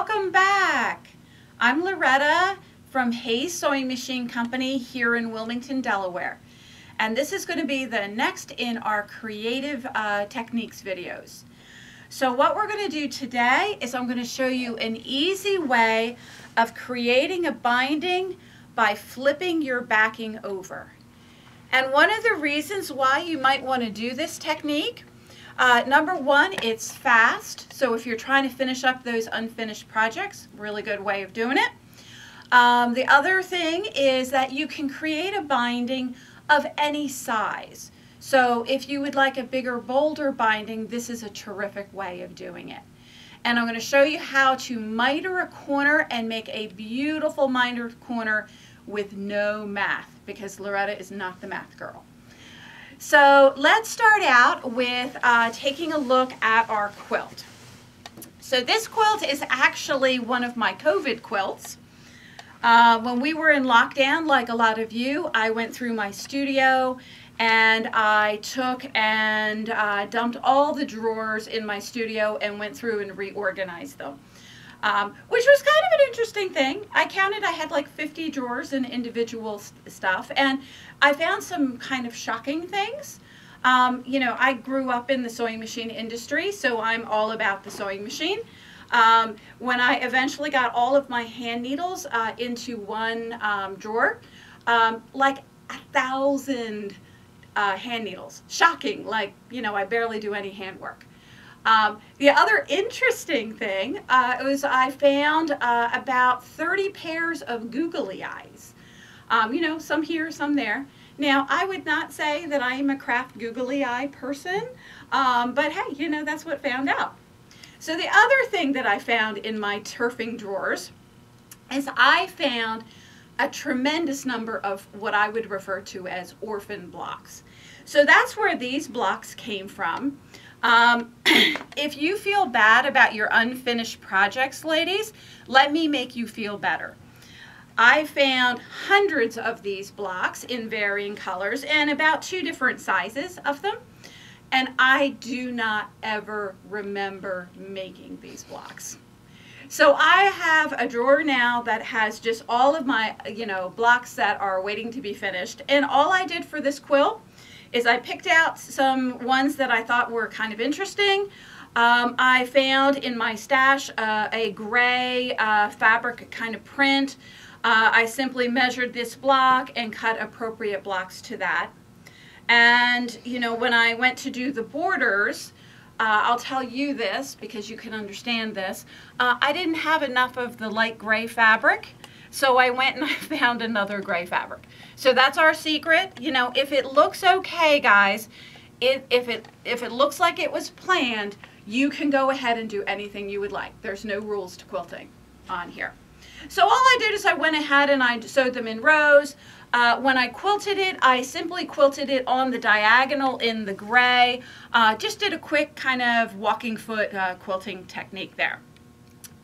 welcome back. I'm Loretta from Hayes Sewing Machine Company here in Wilmington, Delaware. And this is going to be the next in our creative uh, techniques videos. So what we're going to do today is I'm going to show you an easy way of creating a binding by flipping your backing over. And one of the reasons why you might want to do this technique uh, number one, it's fast. So if you're trying to finish up those unfinished projects, really good way of doing it. Um, the other thing is that you can create a binding of any size. So if you would like a bigger, bolder binding, this is a terrific way of doing it. And I'm going to show you how to miter a corner and make a beautiful mitered corner with no math because Loretta is not the math girl. So let's start out with uh, taking a look at our quilt. So this quilt is actually one of my COVID quilts. Uh, when we were in lockdown, like a lot of you, I went through my studio and I took and uh, dumped all the drawers in my studio and went through and reorganized them um, which was kind of an interesting thing. I counted I had like 50 drawers and individual st stuff, and I found some kind of shocking things. Um, you know, I grew up in the sewing machine industry, so I'm all about the sewing machine. Um, when I eventually got all of my hand needles uh, into one um, drawer, um, like a thousand uh, hand needles. Shocking, like, you know, I barely do any handwork. Um, the other interesting thing uh, was I found uh, about 30 pairs of googly eyes. Um, you know, some here, some there. Now, I would not say that I am a craft googly eye person, um, but hey, you know, that's what found out. So the other thing that I found in my turfing drawers is I found a tremendous number of what I would refer to as orphan blocks. So that's where these blocks came from. Um, if you feel bad about your unfinished projects, ladies, let me make you feel better. I found hundreds of these blocks in varying colors and about two different sizes of them. And I do not ever remember making these blocks. So I have a drawer now that has just all of my, you know, blocks that are waiting to be finished. And all I did for this quilt is I picked out some ones that I thought were kind of interesting. Um, I found in my stash uh, a gray uh, fabric kind of print. Uh, I simply measured this block and cut appropriate blocks to that. And, you know, when I went to do the borders, uh, I'll tell you this because you can understand this. Uh, I didn't have enough of the light gray fabric. So I went and I found another gray fabric. So that's our secret. You know, if it looks okay, guys, it, if, it, if it looks like it was planned, you can go ahead and do anything you would like. There's no rules to quilting on here. So all I did is I went ahead and I sewed them in rows. Uh, when I quilted it, I simply quilted it on the diagonal in the gray. Uh, just did a quick kind of walking foot uh, quilting technique there.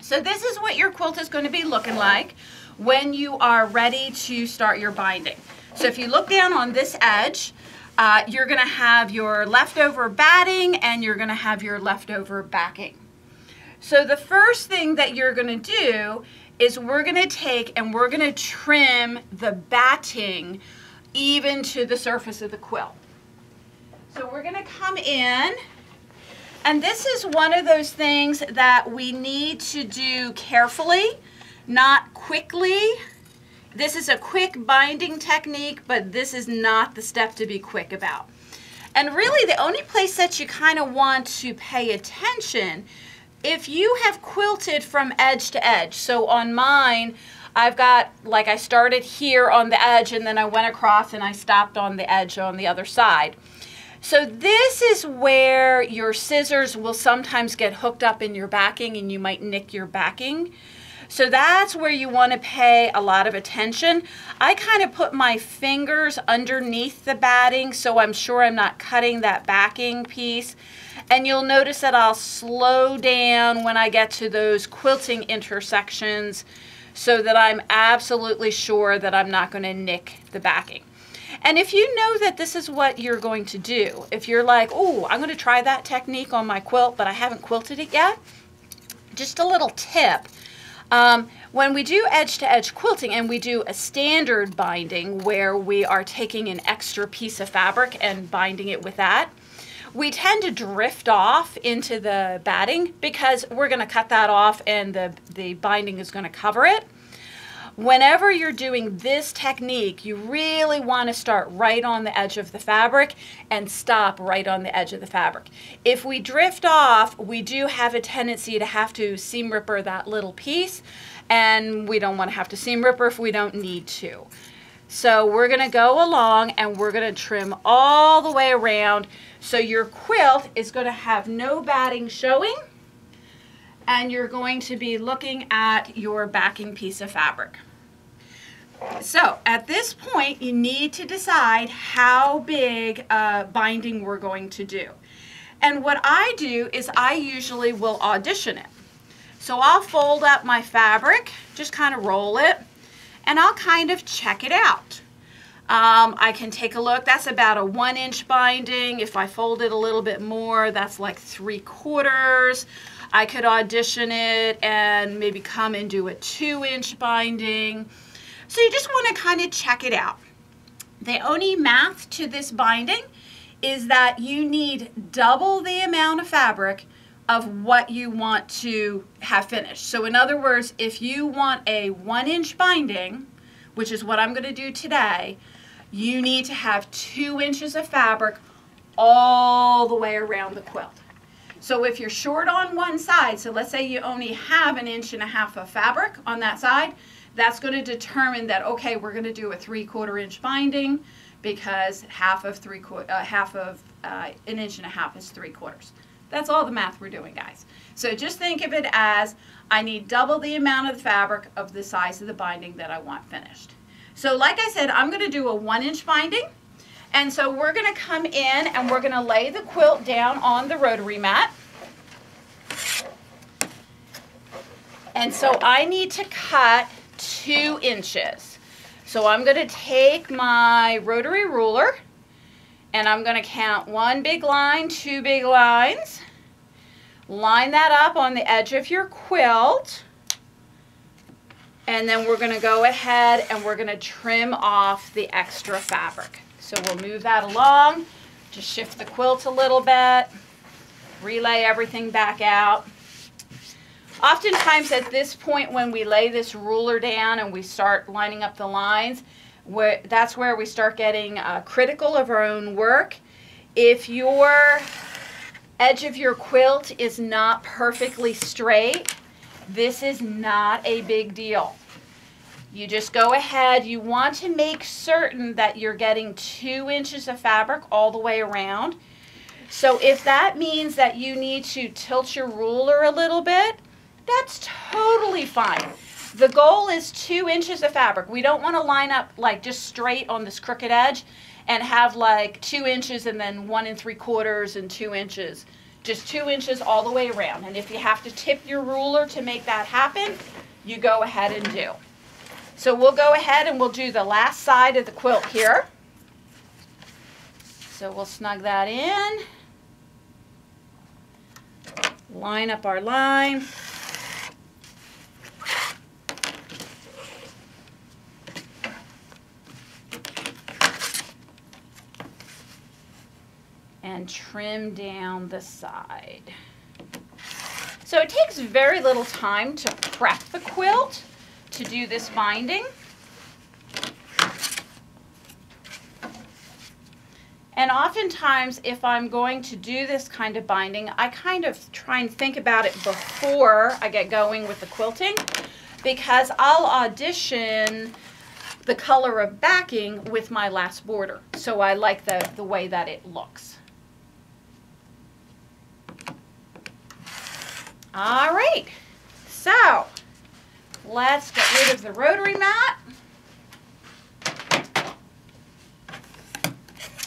So this is what your quilt is going to be looking like when you are ready to start your binding. So if you look down on this edge, uh, you're going to have your leftover batting and you're going to have your leftover backing. So the first thing that you're going to do is we're going to take and we're going to trim the batting even to the surface of the quilt. So we're going to come in and this is one of those things that we need to do carefully not quickly. This is a quick binding technique, but this is not the step to be quick about. And really the only place that you kind of want to pay attention, if you have quilted from edge to edge, so on mine, I've got, like I started here on the edge and then I went across and I stopped on the edge on the other side. So this is where your scissors will sometimes get hooked up in your backing and you might nick your backing. So that's where you want to pay a lot of attention. I kind of put my fingers underneath the batting so I'm sure I'm not cutting that backing piece. And you'll notice that I'll slow down when I get to those quilting intersections so that I'm absolutely sure that I'm not going to nick the backing. And if you know that this is what you're going to do, if you're like, oh, I'm going to try that technique on my quilt, but I haven't quilted it yet, just a little tip Um, when we do edge-to-edge quilting and we do a standard binding where we are taking an extra piece of fabric and binding it with that, we tend to drift off into the batting because we're going to cut that off and the, the binding is going to cover it. Whenever you're doing this technique, you really want to start right on the edge of the fabric and stop right on the edge of the fabric. If we drift off, we do have a tendency to have to seam ripper that little piece and we don't want to have to seam ripper if we don't need to. So we're going to go along and we're going to trim all the way around so your quilt is going to have no batting showing and you're going to be looking at your backing piece of fabric. So at this point, you need to decide how big uh, binding we're going to do. And what I do is I usually will audition it. So I'll fold up my fabric, just kind of roll it, and I'll kind of check it out. Um, I can take a look. That's about a one inch binding. If I fold it a little bit more, that's like three quarters. I could audition it and maybe come and do a two inch binding. So you just want to kind of check it out. The only math to this binding is that you need double the amount of fabric of what you want to have finished. So in other words, if you want a one inch binding, which is what I'm going to do today, you need to have two inches of fabric all the way around the quilt. So if you're short on one side, so let's say you only have an inch and a half of fabric on that side, that's going to determine that, okay, we're going to do a three quarter inch binding because half of three uh, half of uh, an inch and a half is three quarters. That's all the math we're doing, guys. So just think of it as I need double the amount of the fabric of the size of the binding that I want finished. So like I said, I'm going to do a one inch binding. And so we're going to come in and we're going to lay the quilt down on the rotary mat. And so I need to cut two inches. So I'm going to take my rotary ruler and I'm going to count one big line, two big lines. Line that up on the edge of your quilt. And then we're going to go ahead and we're going to trim off the extra fabric. So we'll move that along, just shift the quilt a little bit, relay everything back out. Oftentimes at this point when we lay this ruler down and we start lining up the lines, where, that's where we start getting uh, critical of our own work. If your edge of your quilt is not perfectly straight, this is not a big deal. You just go ahead, you want to make certain that you're getting two inches of fabric all the way around. So if that means that you need to tilt your ruler a little bit, that's totally fine. The goal is two inches of fabric. We don't want to line up like just straight on this crooked edge and have like two inches and then one and three quarters and two inches. Just two inches all the way around. And if you have to tip your ruler to make that happen, you go ahead and do. So we'll go ahead and we'll do the last side of the quilt here. So we'll snug that in. Line up our line. And trim down the side. So it takes very little time to prep the quilt to do this binding. And oftentimes, if I'm going to do this kind of binding, I kind of try and think about it before I get going with the quilting because I'll audition the color of backing with my last border. So I like the, the way that it looks. All right, so let's get rid of the rotary mat.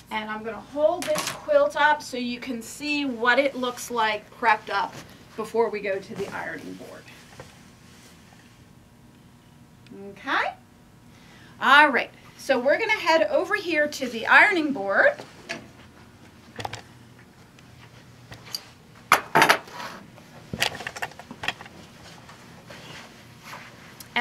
And I'm going to hold this quilt up so you can see what it looks like prepped up before we go to the ironing board. Okay? All right, so we're going to head over here to the ironing board.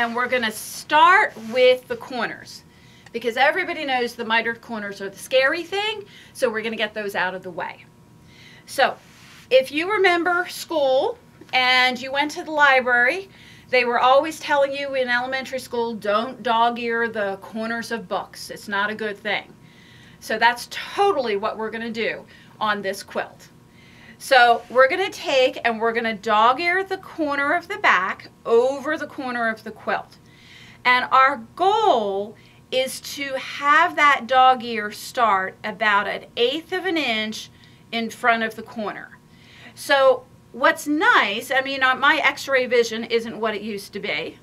And we're going to start with the corners because everybody knows the mitered corners are the scary thing, so we're going to get those out of the way. So, if you remember school and you went to the library, they were always telling you in elementary school, don't dog ear the corners of books. It's not a good thing. So that's totally what we're going to do on this quilt. So we're going to take and we're going to dog ear the corner of the back over the corner of the quilt. And our goal is to have that dog ear start about an eighth of an inch in front of the corner. So what's nice, I mean, uh, my x-ray vision isn't what it used to be.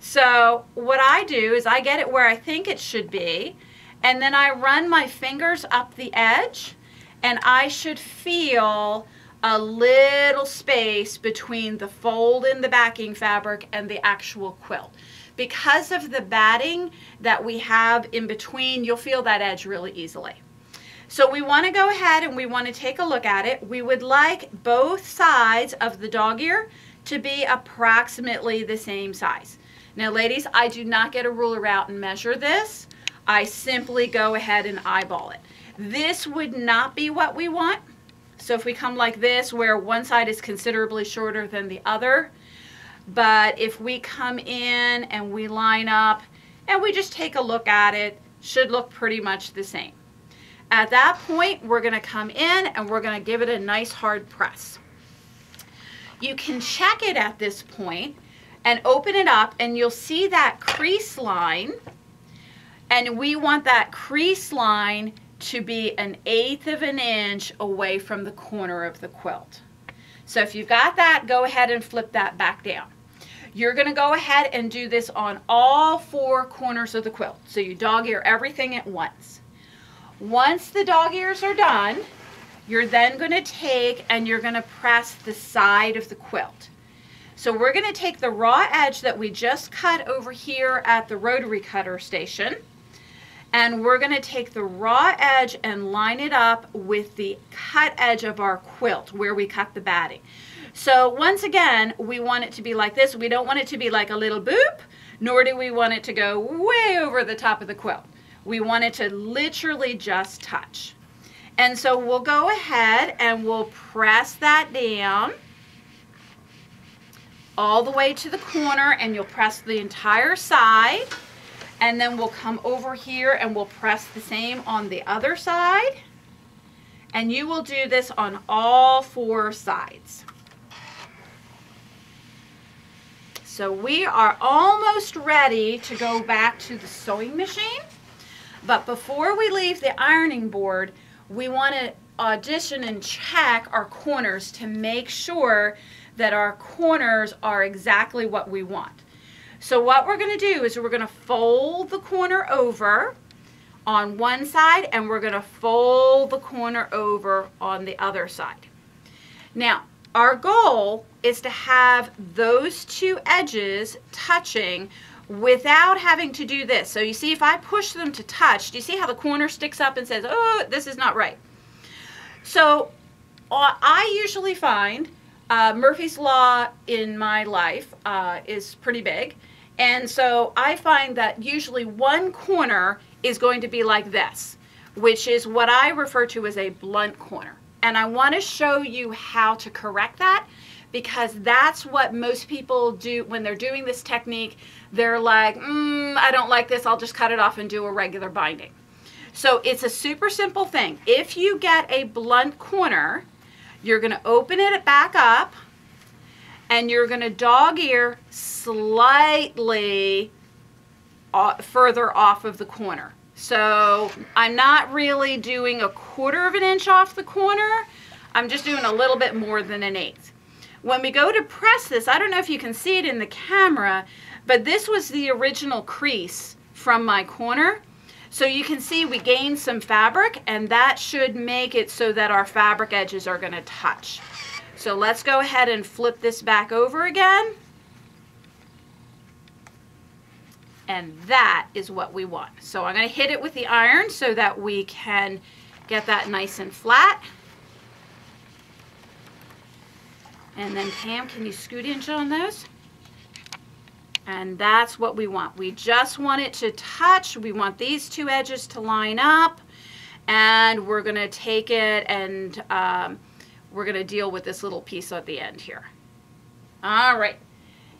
So what I do is I get it where I think it should be, and then I run my fingers up the edge, and I should feel a little space between the fold in the backing fabric and the actual quilt. Because of the batting that we have in between, you'll feel that edge really easily. So we want to go ahead and we want to take a look at it. We would like both sides of the dog ear to be approximately the same size. Now ladies, I do not get a ruler out and measure this. I simply go ahead and eyeball it. This would not be what we want. So if we come like this, where one side is considerably shorter than the other, but if we come in and we line up and we just take a look at it, should look pretty much the same. At that point, we're gonna come in and we're gonna give it a nice hard press. You can check it at this point and open it up and you'll see that crease line and we want that crease line to be an eighth of an inch away from the corner of the quilt. So if you've got that, go ahead and flip that back down. You're going to go ahead and do this on all four corners of the quilt. So you dog ear everything at once. Once the dog ears are done, you're then going to take and you're going to press the side of the quilt. So we're going to take the raw edge that we just cut over here at the rotary cutter station and we're going to take the raw edge and line it up with the cut edge of our quilt where we cut the batting. So once again, we want it to be like this. We don't want it to be like a little boop, nor do we want it to go way over the top of the quilt. We want it to literally just touch. And so we'll go ahead and we'll press that down all the way to the corner and you'll press the entire side and then we'll come over here and we'll press the same on the other side and you will do this on all four sides. So we are almost ready to go back to the sewing machine. But before we leave the ironing board, we want to audition and check our corners to make sure that our corners are exactly what we want. So what we're going to do is we're going to fold the corner over on one side and we're going to fold the corner over on the other side. Now, our goal is to have those two edges touching without having to do this. So you see if I push them to touch, do you see how the corner sticks up and says, oh, this is not right. So uh, I usually find uh, Murphy's Law in my life uh, is pretty big. And so I find that usually one corner is going to be like this, which is what I refer to as a blunt corner. And I want to show you how to correct that because that's what most people do when they're doing this technique. They're like, mm, I don't like this, I'll just cut it off and do a regular binding. So it's a super simple thing. If you get a blunt corner, you're going to open it back up and you're going to dog ear slightly further off of the corner. So I'm not really doing a quarter of an inch off the corner. I'm just doing a little bit more than an eighth. When we go to press this, I don't know if you can see it in the camera, but this was the original crease from my corner. So you can see we gained some fabric and that should make it so that our fabric edges are to touch. So let's go ahead and flip this back over again. And that is what we want. So I'm going to hit it with the iron so that we can get that nice and flat. And then Pam, can you scoot inch on those? And that's what we want. We just want it to touch. We want these two edges to line up. And we're going to take it and um, we're going to deal with this little piece at the end here. All right.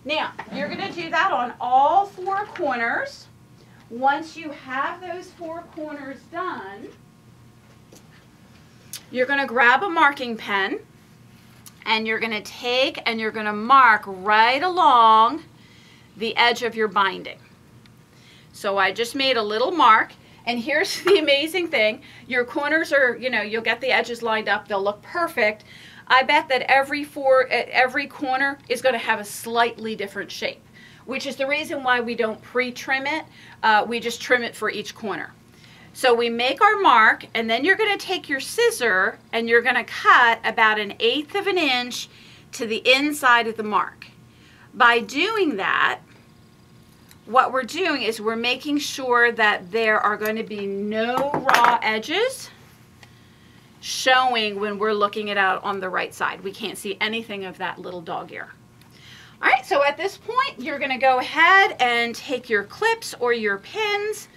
Now, you're going to do that on all four corners. Once you have those four corners done, you're going to grab a marking pen and you're going to take and you're going to mark right along the edge of your binding. So I just made a little mark and here's the amazing thing. Your corners are, you know, you'll get the edges lined up. They'll look perfect. I bet that every four, every corner is going to have a slightly different shape, which is the reason why we don't pre-trim it. Uh, we just trim it for each corner. So we make our mark and then you're going to take your scissor and you're going to cut about an eighth of an inch to the inside of the mark. By doing that, what we're doing is we're making sure that there are going to be no raw edges showing when we're looking it out on the right side. We can't see anything of that little dog ear. All right, so at this point, you're gonna go ahead and take your clips or your pins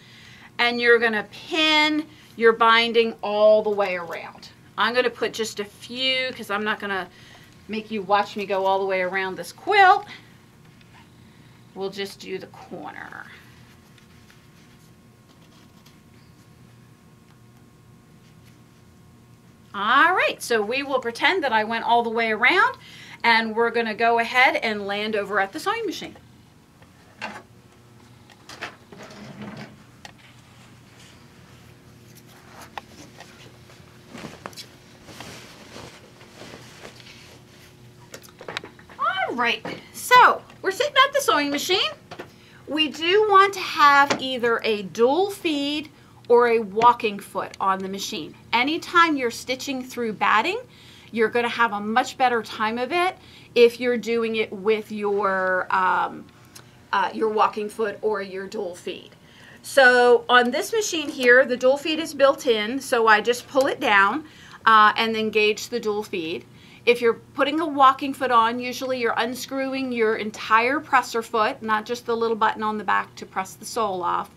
and you're gonna pin your binding all the way around. I'm gonna put just a few because I'm not gonna make you watch me go all the way around this quilt. We'll just do the corner. All right, so we will pretend that I went all the way around and we're gonna go ahead and land over at the sewing machine. All right, so we're sitting at the sewing machine. We do want to have either a dual feed or a walking foot on the machine. Anytime you're stitching through batting, you're going to have a much better time of it if you're doing it with your, um, uh, your walking foot or your dual feed. So on this machine here, the dual feed is built in, so I just pull it down uh, and then gauge the dual feed. If you're putting a walking foot on, usually you're unscrewing your entire presser foot, not just the little button on the back to press the sole off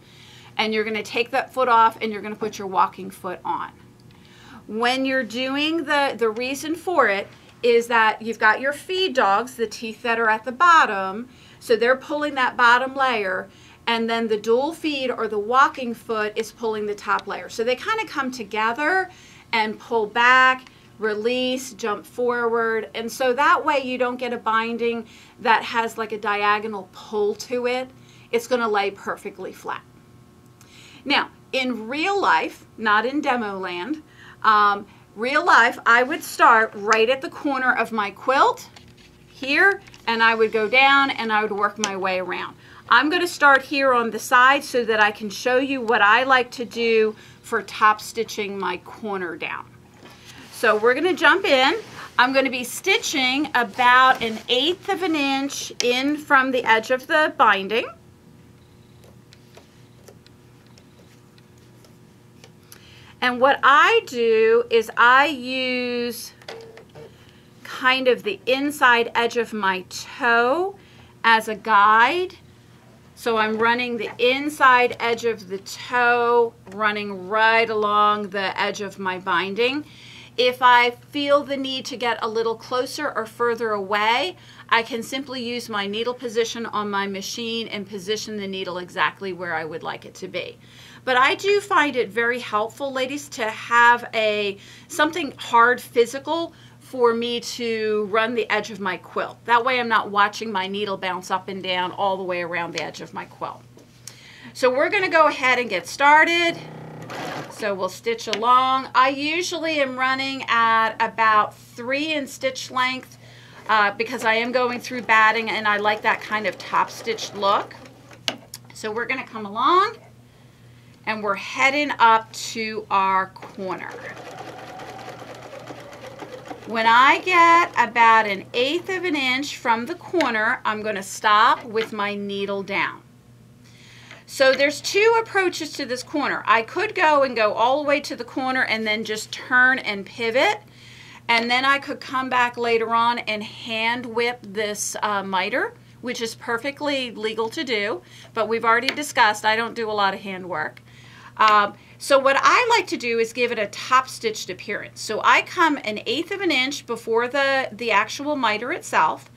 and you're going to take that foot off and you're going to put your walking foot on. When you're doing the, the reason for it is that you've got your feed dogs, the teeth that are at the bottom, so they're pulling that bottom layer, and then the dual feed or the walking foot is pulling the top layer. So they kind of come together and pull back, release, jump forward, and so that way you don't get a binding that has like a diagonal pull to it. It's going to lay perfectly flat. Now, in real life, not in demo land, um, real life, I would start right at the corner of my quilt here, and I would go down and I would work my way around. I'm going to start here on the side so that I can show you what I like to do for top stitching my corner down. So we're going to jump in. I'm going to be stitching about an eighth of an inch in from the edge of the binding. And what I do is I use kind of the inside edge of my toe as a guide. So I'm running the inside edge of the toe, running right along the edge of my binding. If I feel the need to get a little closer or further away, I can simply use my needle position on my machine and position the needle exactly where I would like it to be. But I do find it very helpful, ladies, to have a something hard physical for me to run the edge of my quilt. That way I'm not watching my needle bounce up and down all the way around the edge of my quilt. So we're going to go ahead and get started. So we'll stitch along. I usually am running at about three in stitch length uh, because I am going through batting and I like that kind of top stitched look. So we're going to come along and we're heading up to our corner. When I get about an eighth of an inch from the corner, I'm going to stop with my needle down. So there's two approaches to this corner. I could go and go all the way to the corner and then just turn and pivot. And then I could come back later on and hand whip this uh, miter which is perfectly legal to do, but we've already discussed I don't do a lot of hand work. Um, so what I like to do is give it a top stitched appearance. So I come an eighth of an inch before the, the actual miter itself.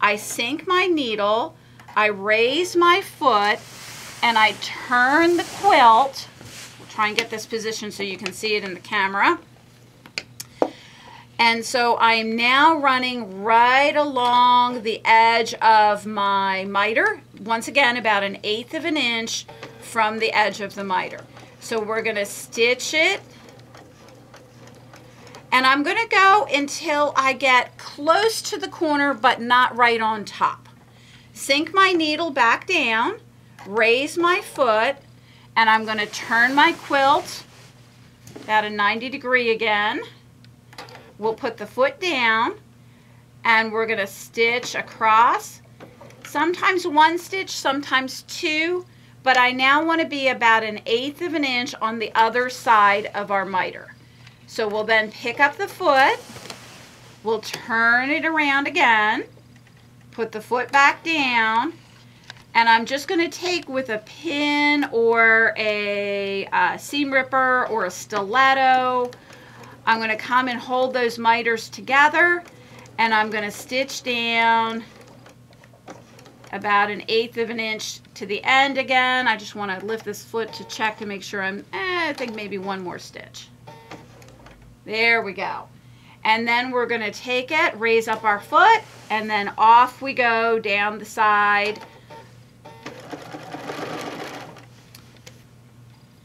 I sink my needle, I raise my foot, and I turn the quilt. We'll try and get this position so you can see it in the camera. And so I'm now running right along the edge of my miter, once again about an eighth of an inch from the edge of the miter. So we're going to stitch it. And I'm going to go until I get close to the corner but not right on top. Sink my needle back down, raise my foot, and I'm going to turn my quilt at a 90 degree again. We'll put the foot down and we're going to stitch across. Sometimes one stitch, sometimes two, but I now want to be about an eighth of an inch on the other side of our miter. So we'll then pick up the foot, we'll turn it around again, put the foot back down, and I'm just going to take with a pin or a uh, seam ripper or a stiletto I'm going to come and hold those miters together and I'm going to stitch down about an eighth of an inch to the end again. I just want to lift this foot to check to make sure I'm, eh, I think maybe one more stitch. There we go. And then we're going to take it, raise up our foot, and then off we go down the side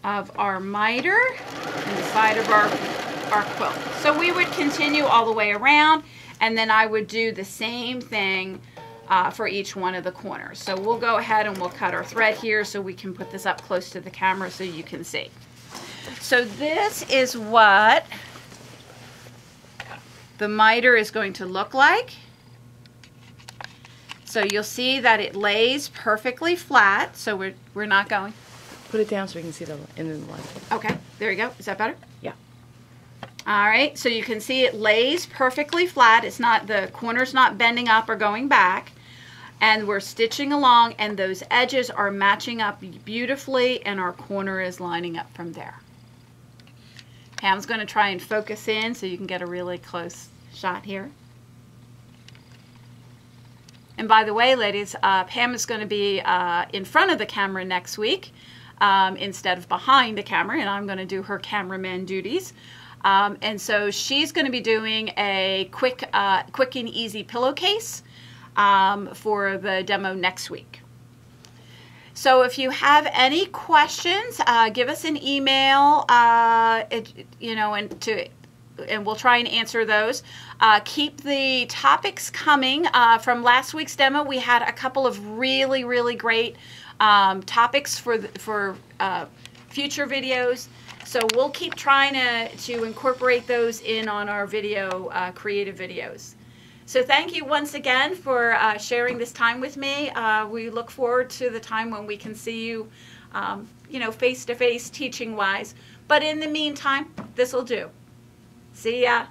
of our miter and the side of our our quilt. So we would continue all the way around and then I would do the same thing uh, for each one of the corners. So we'll go ahead and we'll cut our thread here so we can put this up close to the camera so you can see. So this is what the miter is going to look like. So you'll see that it lays perfectly flat. So we're, we're not going. Put it down so we can see the in the line. Okay, there you go. Is that better? Yeah. All right, so you can see it lays perfectly flat. It's not, the corner's not bending up or going back. And we're stitching along and those edges are matching up beautifully and our corner is lining up from there. Pam's going to try and focus in so you can get a really close shot here. And by the way, ladies, uh, Pam is going to be uh, in front of the camera next week um, instead of behind the camera, and I'm going to do her cameraman duties. Um, and so she's going to be doing a quick, uh, quick and easy pillowcase um, for the demo next week. So if you have any questions, uh, give us an email, uh, it, you know, and to and we'll try and answer those. Uh, keep the topics coming. Uh, from last week's demo, we had a couple of really, really great um, topics for the, for uh, future videos. So we'll keep trying to, to incorporate those in on our video, uh, creative videos. So thank you once again for uh, sharing this time with me. Uh, we look forward to the time when we can see you, um, you know, face-to-face -face, teaching-wise. But in the meantime, this will do. See ya.